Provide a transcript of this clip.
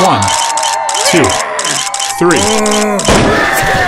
One, two, three.